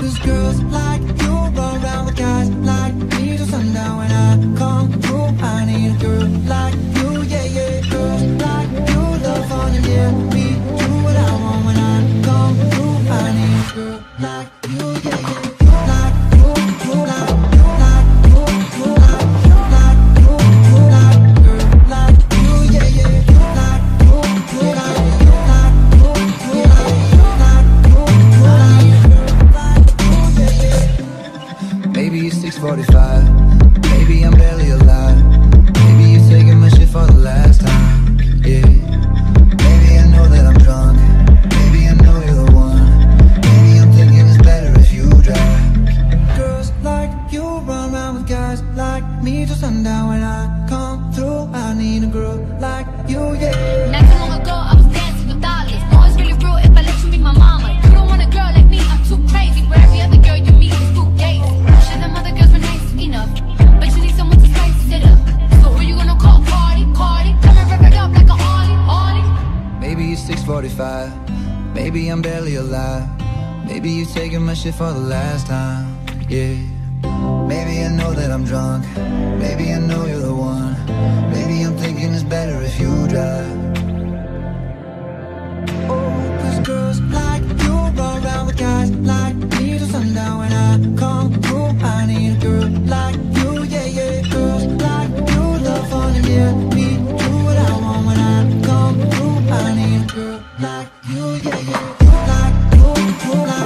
'Cause girls like you run around with guys like me till sundown when I come Maybe I'm barely alive. Maybe you're taking my shit for the last time Yeah. 45. Maybe I'm barely alive. Maybe you're taking my shit for the last time. Yeah. Maybe I know that I'm drunk. Maybe I know. like you, yeah, yeah, like you, you like